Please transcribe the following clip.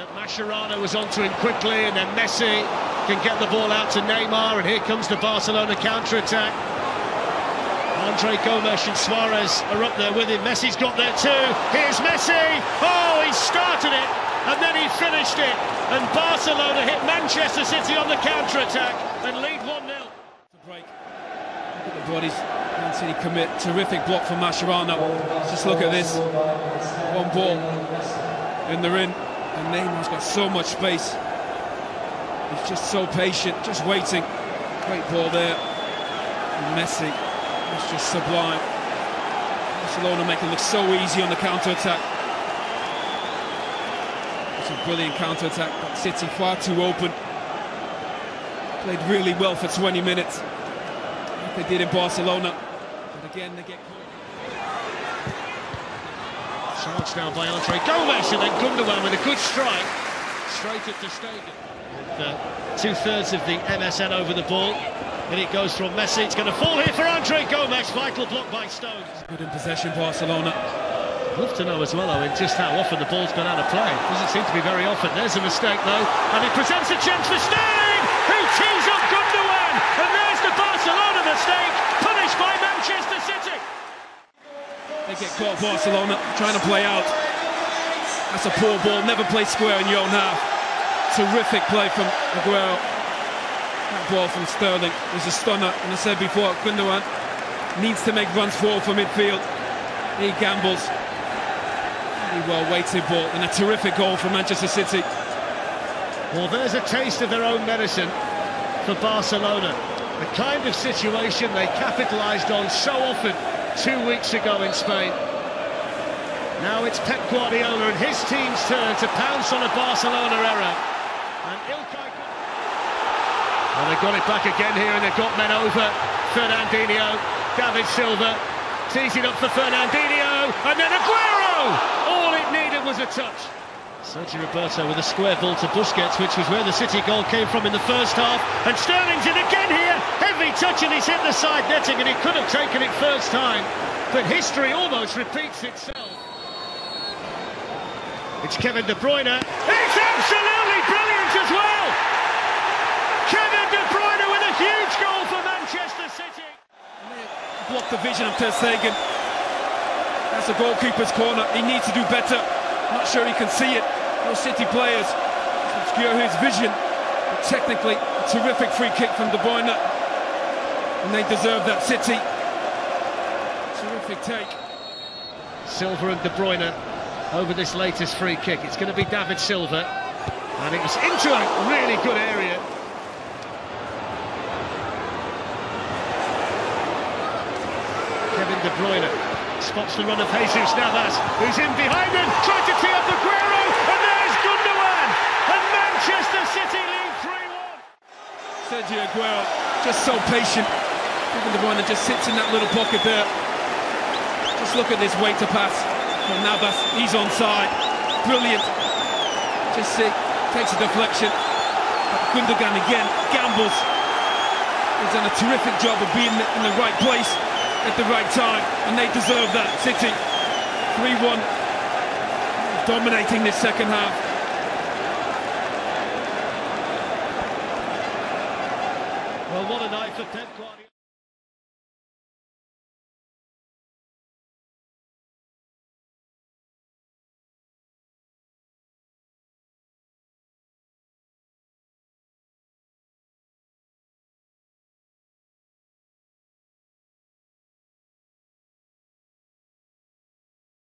that Mascherano was onto him quickly, and then Messi can get the ball out to Neymar, and here comes the Barcelona counter-attack. Andre Gomes and Suarez are up there with him. Messi's got there too. Here's Messi. Oh, he started it, and then he finished it. And Barcelona hit Manchester City on the counter-attack and lead 1-0. Break. Look at the bodies. Man City commit. Terrific block from Mascherano. Just look at this. One ball in the ring. Neymar's got so much space. He's just so patient, just waiting. Great ball there. Messi is just sublime. Barcelona make it look so easy on the counter-attack. It's a brilliant counter-attack, but City far too open. Played really well for 20 minutes. Like they did in Barcelona. But again, they get caught. Charged down by Andre Gomes and then Gundogan with a good strike straight at the. With uh, two-thirds of the MSN over the ball. And it goes from Messi. It's going to fall here for Andre Gomes. Vital block by Stones. Good in possession, Barcelona. I'd love to know as well, Owen, just how often the ball's gone out of play. Doesn't seem to be very often. There's a mistake, though. And it presents a chance for Stein, who tees up Gundogan. And there's the Barcelona mistake, punished by Manchester City. Caught, Barcelona, trying to play out. That's a poor ball, never play square in your own half. Terrific play from Aguero. That ball from Sterling was a stunner, and I said before, Gundogan needs to make runs forward for midfield. He gambles. Really well weighted ball, and a terrific goal for Manchester City. Well, there's a taste of their own medicine for Barcelona. The kind of situation they capitalised on so often two weeks ago in Spain. Now it's Pep Guardiola and his team's turn to pounce on a Barcelona error. And Ilkay... Well, they've got it back again here and they've got men over. Fernandinho, David Silva, teasing up for Fernandinho, and then Aguero! All it needed was a touch. Sergio Roberto with a square ball to Busquets, which was where the City goal came from in the first half. And Sterling's in again here. Heavy touch and he's hit the side netting and he could have taken it first time. But history almost repeats itself. It's Kevin De Bruyne. It's absolutely brilliant as well. Kevin De Bruyne with a huge goal for Manchester City. Block the vision of Ter. That's a goalkeeper's corner. He needs to do better. Not sure he can see it. Those City players obscure his vision. But technically, a terrific free kick from De Bruyne. And they deserve that City. Terrific take. Silva and De Bruyne over this latest free kick. It's going to be David Silva. And it was into a really good area. Kevin De Bruyne spots the run of Jesus Navas, who's in behind him, trying to tee up and there's Gundogan, and Manchester City lead 3-1. Sergio Aguero, just so patient. Kevin De Bruyne just sits in that little pocket there. Just look at this weight to pass from Navas. He's onside. Brilliant. Just see, takes a deflection. But Gundogan again gambles. He's done a terrific job of being in the right place at the right time, and they deserve that. City 3-1, dominating this second half. Well, what a night for Pep Guardiola.